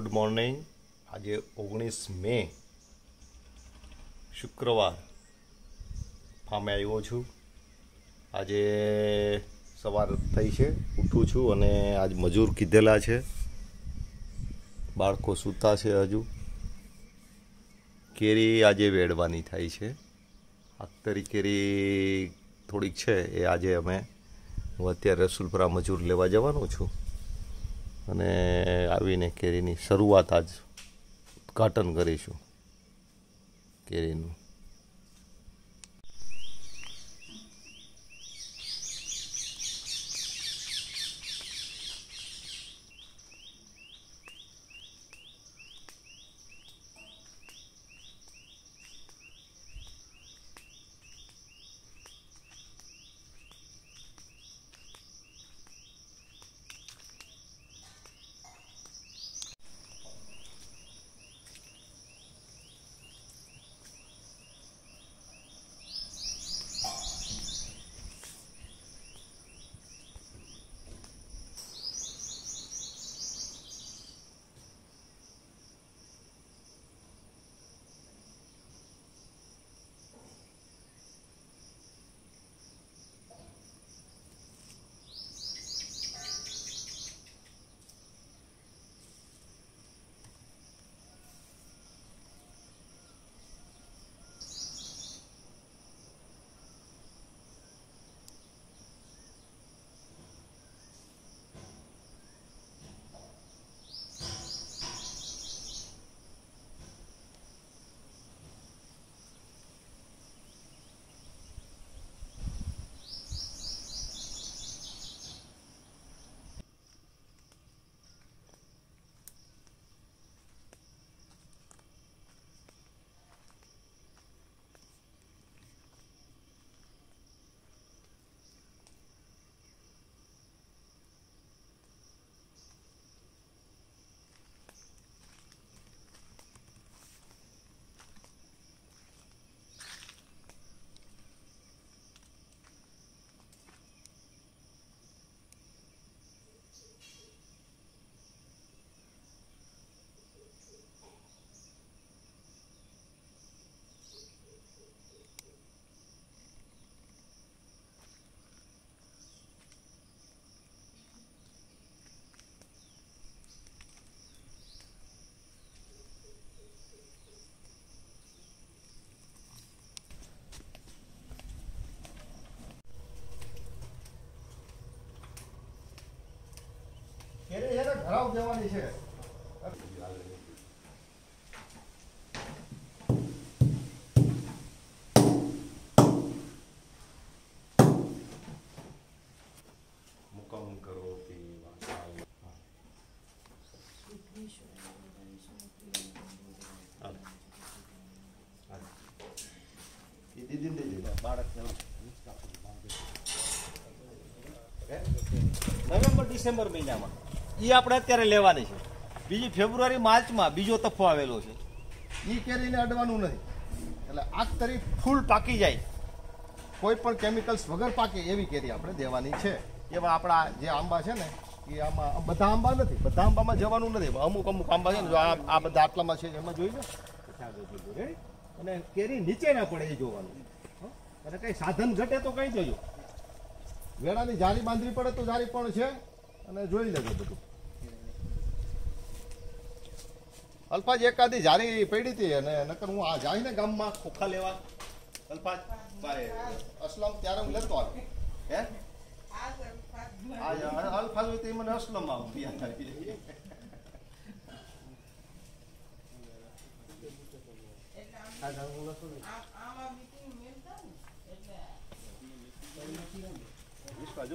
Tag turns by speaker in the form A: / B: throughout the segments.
A: Good morning. આજે ઓગણીસ મે શુક્રવાર. ફામે આવ્યો છું. આજે સવાર થઈ છે. ઉઠું છું અને આજ મજૂર કીધેલા છે. બાળકો સૂતા છે હજુ. કેરી આજે વેડવાની થાય છે. આખતરી કેરી થોડીક છે એ આજે અમે. હું અત્યારે રસુલપુરા મજૂર લેવા જવાનો છું. અને આવીને કેરીની શરૂઆત આજ ઉદ્ઘાટન કરીશું. કેરીનું. કેરી દેવાની જવાની છે મુકમ કરો તે હા. હા. એ દીદીને દઈ દે.
B: નવેમ્બર ડિસેમ્બર મહિનામાં એ આપણે અત્યારે લેવાની છે. બીજી ફેબ્રુઆરી, માર્ચમાં બીજો તફો આવેલો છે.
A: એ કેરીને અડવાનું નથી
B: એટલે આગ તરી ફૂલ પાકી જાય.
A: કોઈ પણ કેમિકલ્સ વગર પાકે એવી કેરી આપણે દેવાની છે. એવા આપણા જે આંબા છે ને એ આમાં બધા આંબા નથી. બધા આંબામાં જવાનું નથી. અમુક અમુક આંબા છે ને આ બધા આટલામાં છે, એમાં જોઈ લો?
B: અને કેરી નીચે ના પડે એ જોવાનું? અને કંઈ સાધન ઘટે તો કઈ જજો
A: વેળાની જારી બાંધવી પડે તો જારી પણ છે. અને જોઈ લેજો બધું. અલ્પાજ એકાદી જારી પડી હતી અને નકર હું આ જાય ને ગામમાં ખોખા લેવા અલ્પાજ મારે અસલમ ત્યારે હું લેતો આવ્યો. હે? અલ્ફાજ હોય તો એ મને અસલમ આવતી યાદ આવી વિશ્વા છે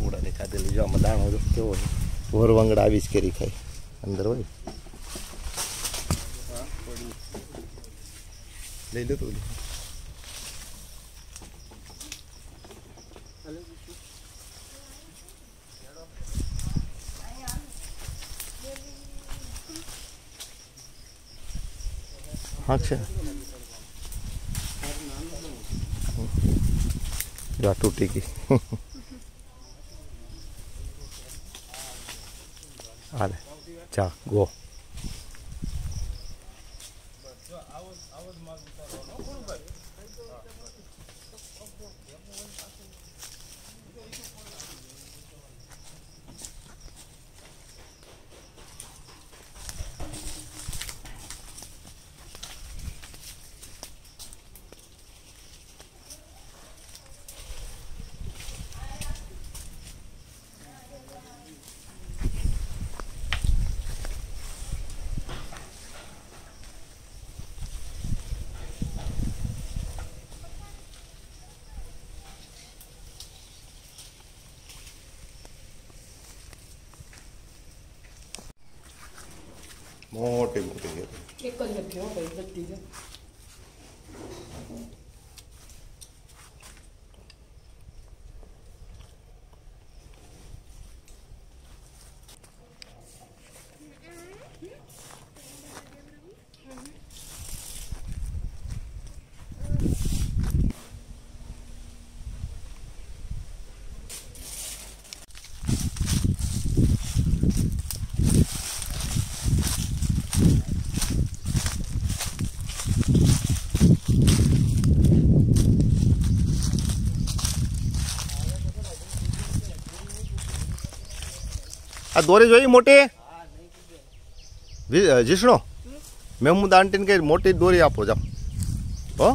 A: ઉડાની ખાધેલી જો આમાં દાણો જો કેવો છે વરવાંગડા આવી જ કેરી ખાય અંદર હોય લઈ લો તો ઓલી. હા છે જો આ તૂટી ગઈ 好的，走。મોટી મોટી
C: એક જ નથી હો ભાઈ બધી
A: આ દોરી જોઈ મોટી? જીષ્ણુ? મહેમૂદ આંટીને કઈ મોટી દોરી આપો જાઓ. હો?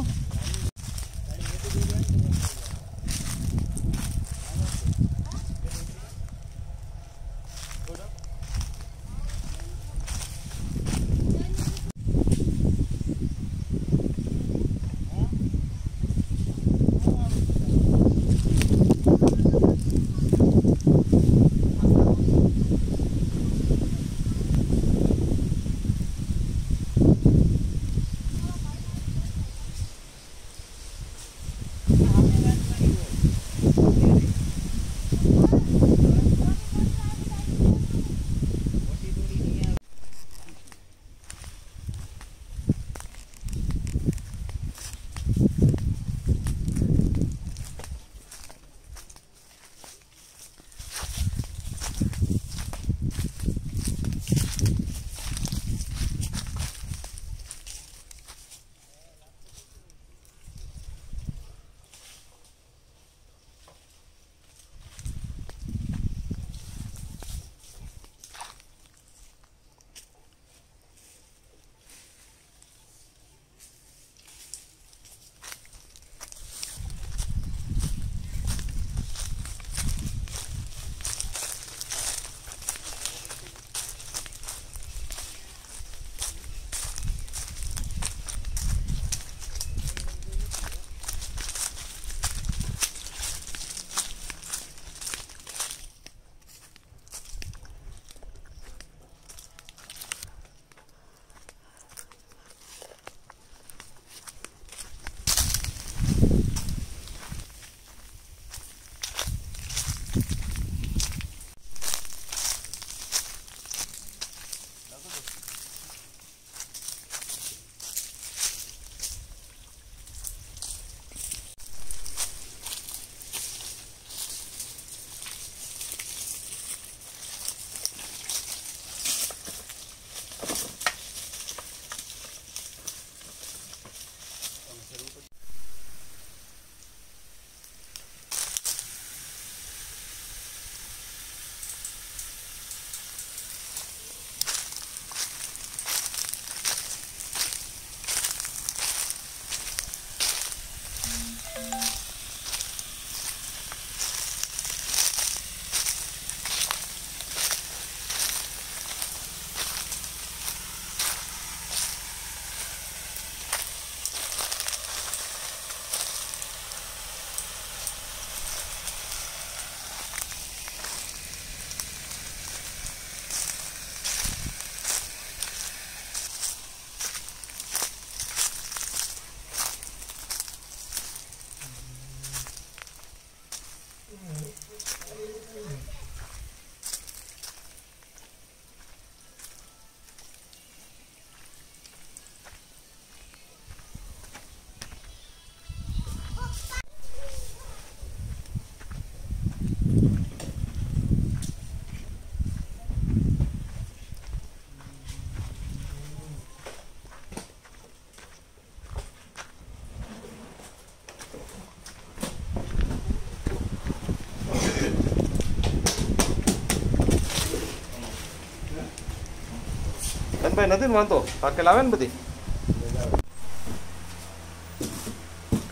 B: કાનભાઈ નથી વાંધો? પાકેલ આવે ને બધી?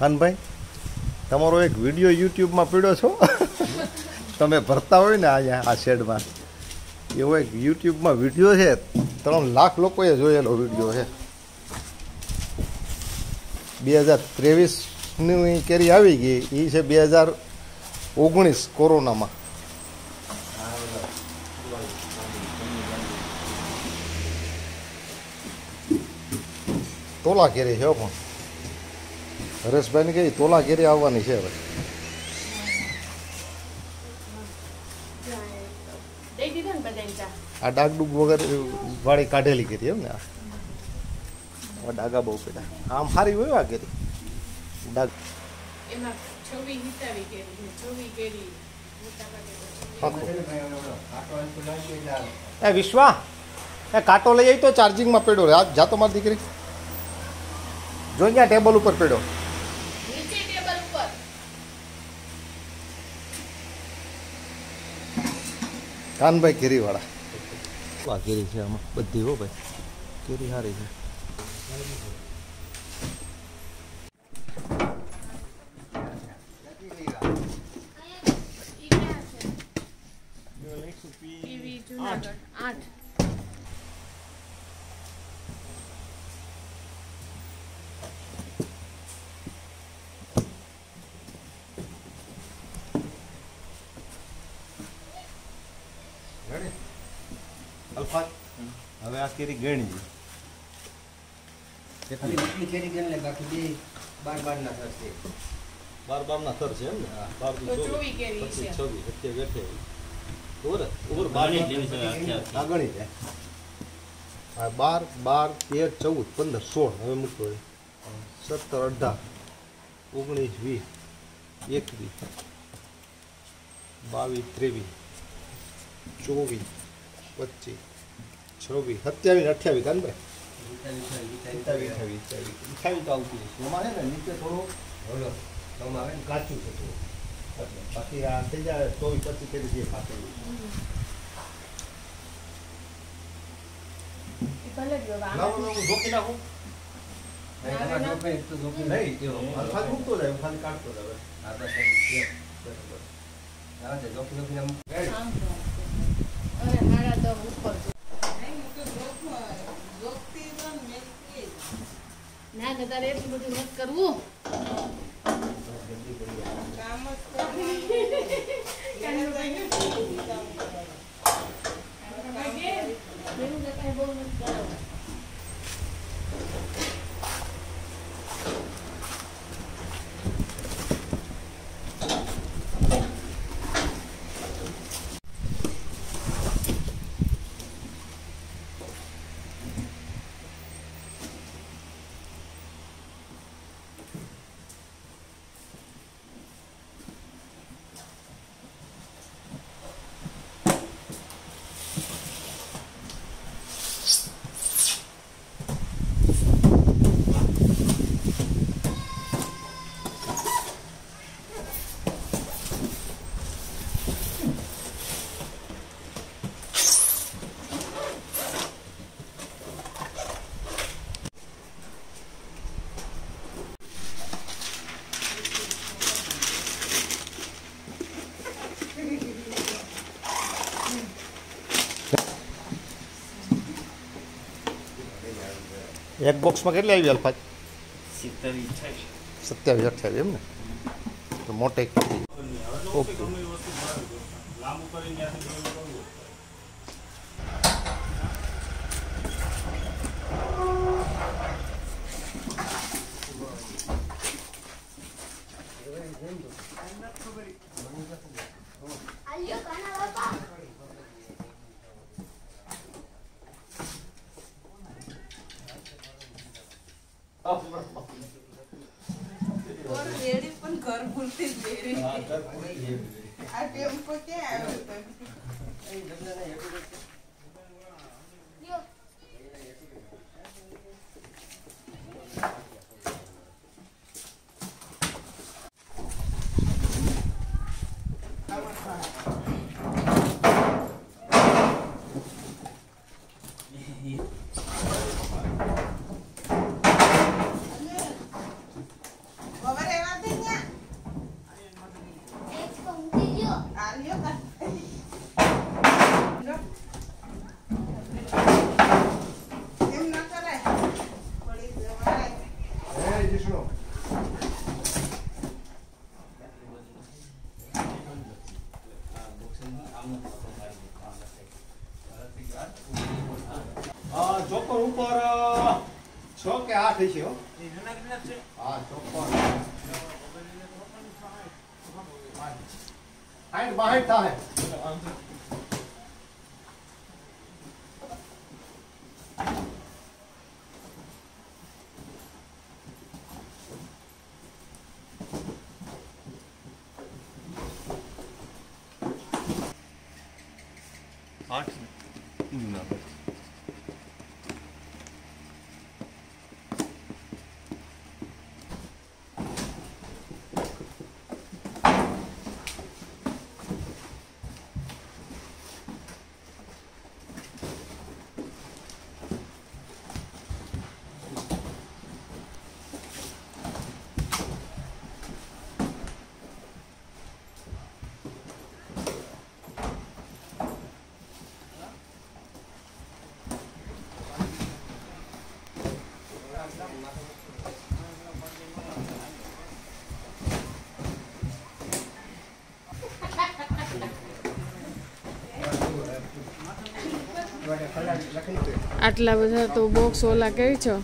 A: કાનભાઈ, તમારો એક વીડિયો યુટ્યુબમાં પીડ્યો છો? તમે ભરતા હોય ને અહીંયા આ શેડમાં. એવો એક યુટ્યુબમાં વીડિયો છે, ત્રણ લાખ લોકોએ જોયેલો વીડિયો છે. બે હજાર ત્રેવીસની કેરી આવી ગઈ એ છે બે હજાર ઓગણીસ કોરોનામાં. તોલા કેરી છે હો પણ. હરેશભાઈને કહી તોલા કેરી આવવાની છે હવે. આ ડાગડુગ વગર વાળી કાઢેલી કેરી એમ ને આ. ડાગા બહુ પેલા આમ સારી હોય આ કેરી ડાગ એ વિશ્વા એ કાંટો લઈ આવી તો ચાર્જિંગમાં પડ્યો રે. આ જાતો મારી દીકરી. જોઈ ત્યાં ટેબલ ઉપર પડ્યો.
C: નીચે ટેબલ ઉપર.
A: કાનભાઈ કેરીવાળા વાહ કેરી છે આમાં બધી હો ભાઈ. કેરી સારી છે.
C: આઠ.
A: હવે આ કેરી ગણી
D: ખાલી એટલી કેરી ગણ લે બાકી બે બાર બાર ના છે.
A: બાર બાર ના થર છે એમ ને? બાર
C: ચોવી કેરી છે.
A: ઓર ઓર બાર આ બાર બાર તેર ચૌદ પંદર સોળ હવે મૂકતો સત્તર અઢાર ઓગણીસ વીસ એકવીસ બાવીસ ત્રેવીસ ચોવીસ પચીસ છવ્વીસ સત્યાવીસ અઠ્યાવીસ કાનભાઈ સત્યાવીસ અઠ્યાવીસ અઠ્યાવીસ અઠ્યાવીસ. તો આવતી એમાં છે ને નીચે થોડું
D: બોલો તમે આવે ને
A: કાચું છે બાકી આ થઈ જાય ચોવીસ પચીસ કેરી જે પાકેલું
C: ઈ ભલે જ હવે
A: લાવો
C: આમાં
A: લાવો ઢોકી નાખું.
D: નહીં, તમારે જોપે તો જોપી
A: નહીં. ખાલી મૂકતો જાય હું ખાલી કાઢતો જાય
D: હા, બસ એમ છે. બરાબર. આવે છે, જોપી જોપીને આમ
C: આમ તો અરે મારા તો ઉપર છે. ના ના તારે એટલું બધું નથી કરવું બેનું તો કાંઈ બહુ નથી કરાવવું.
A: એક બોક્સમાં કેટલી આવી અલ્ફા સત્યાવીસ અઠ્યાવીસ એમ ને? તો મોટે ઓકે.
E: રેડી પણ ઘર ભૂલતી જ રહી. આ ટેમ્પો ક્યાં આવ્યો હતો?
A: ચોપર ઉપર છ કે આઠ છે હો. ચોપર હાઈટ બાહેઠ થાય આઠ ના
C: આટલા બધા તો બોક્સ ઓલા કરી છો?